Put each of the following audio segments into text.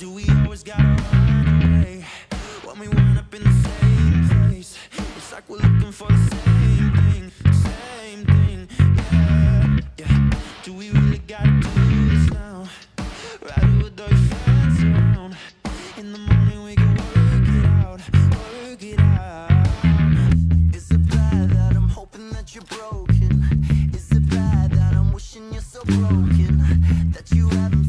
Do we always gotta run away when we wind up in the same place? It's like we're looking for the same thing, same thing, yeah, yeah. Do we really gotta do this now? Rather with those friends around. In the morning we can work it out, work it out. Is it bad that I'm hoping that you're broken? Is it bad that I'm wishing you're so broken that you have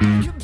You.